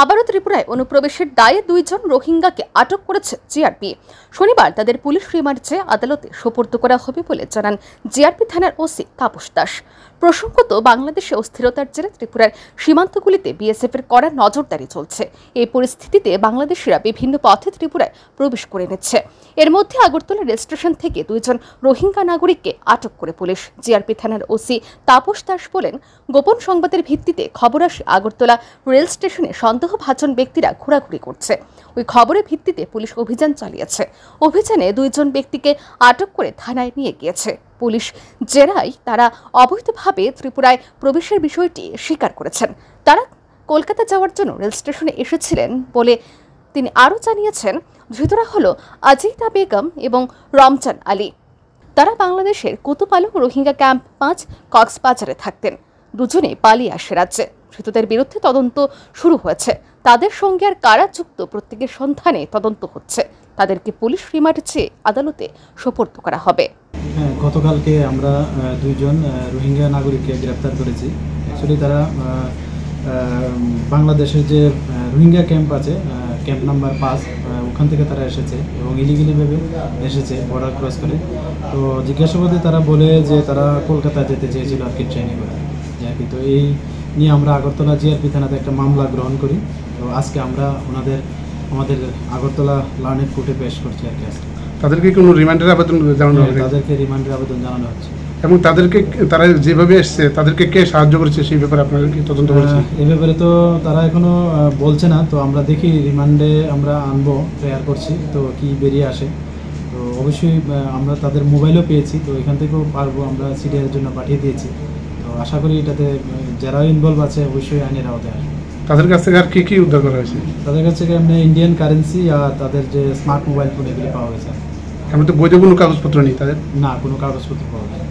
আবারও ত্রিপুরায় অনুপ্রবেশের দায়ে দুইজন রোহিঙ্গাকে আটক করেছে জিআরপি। শনিবার তাদের পুলিশ রিমান্ড চেয়ে আদালতে সোপর্দ করা হবে বলে জানান জিআরপি থানার ওসি তাপস দাস। প্রসঙ্গত, বাংলাদেশে অস্থিরতার জেরে ত্রিপুরার সীমান্তগুলিতে বিএসএফের কড়া নজরদারি চলছে। এই পরিস্থিতিতে বাংলাদেশিরা বিভিন্ন পথে ত্রিপুরায় প্রবেশ করে নিচ্ছে এর মধ্যে আগরতলা রেল স্টেশন থেকে দুইজন রোহিঙ্গা নাগরিককে আটক করে পুলিশ। জিআরপি থানার ওসি তাপস দাস বলেন, গোপন সংবাদের ভিত্তিতে খবর আসে আগরতলা রেল স্টেশনে সন্দেহভাজন ব্যক্তিরা ঘোরাঘুরি করছে। ওই খবরের ভিত্তিতে পুলিশ অভিযান চালিয়েছে। অভিযানে দুইজন ব্যক্তিকে আটক করে থানায় নিয়ে গিয়েছে। পুলিশ জেরায় তারা অবৈধভাবে ত্রিপুরায় প্রবেশের বিষয়টি স্বীকার করেছেন। তারা কলকাতা যাওয়ার জন্য রেল স্টেশনে এসেছিলেন বলে তিনি আরও জানিয়েছেন, ধৃতরা হল আজিতা বেগম এবং রমজান আলী। তারা বাংলাদেশের কুতুপালং রোহিঙ্গা ক্যাম্প পাঁচ, কক্সবাজারে থাকতেন। দুজনে পালিয়ে আসে রাজ্যে। ধৃতদের বিরুদ্ধে তদন্ত শুরু হয়েছে। তাদের সঙ্গে আর কারা যুক্ত প্রত্যেকের সন্ধানে তদন্ত হচ্ছে। তাদেরকে পুলিশ রিমান্ড চেয়ে আদালতে সোপর্দ করা হবে। গতকালকে আমরা দুইজন রোহিঙ্গা নাগরিককে গ্রেপ্তার করেছি। অ্যাকচুয়ালি তারা বাংলাদেশের যে রোহিঙ্গা ক্যাম্প আছে ক্যাম্প নাম্বার পাঁচ ওখান থেকে তারা এসেছে এবং ইলিগেলিভাবে এসেছে বর্ডার ক্রস করে। তো জিজ্ঞাসাবাদে তারা বলে যে তারা কলকাতা যেতে চেয়েছিল আর কি ট্রেনে করে। যে তো এই নিয়ে আমরা আগরতলা জিআরপি থানাতে একটা মামলা গ্রহণ করি। তো আজকে আমরা ওনাদের আমাদের আগরতলা লার্নেট কোর্টে পেশ করছি আর কি আজকে। তাদেরকে কোনো রিমান্ডের আবেদন জানানো হ্যাঁ, হবে তাদেরকে রিমান্ডের আবেদন জানানো হচ্ছে। এবং তাদেরকে তারা যেভাবে এসছে তাদেরকে কে সাহায্য করেছে সেই ব্যাপারে আপনারা কি তদন্ত করেছেন? আহ, এ ব্যাপারে তো তারা এখনও বলছে না। তো আমরা দেখি রিমান্ডে আমরা আনব প্রেয়ার করছি। তো কি বেরিয়ে আসে। তো অবশ্যই আমরা তাদের মোবাইলও পেয়েছি। তো এখান থেকেও পারব আমরা সিরিয়ালের জন্য পাঠিয়ে দিয়েছি। তো আশা করি এটাতে যারা ইনভলভ আছে অবশ্যই আইনের আওতায় আসবে। তাদের কাছ থেকে আর কি কি উদ্ধার করা হয়েছে? তাদের কাছ থেকে এমনি ইন্ডিয়ান কারেন্সি আর তাদের যে স্মার্ট মোবাইল ফোন এগুলো পাওয়া গেছে। এমন তো বৈধ কোনো কাগজপত্র নেই তাদের? না কোনো কাগজপত্র পাওয়া যায়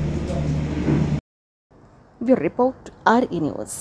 রিপোর্ট আর ই নিউজ